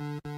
you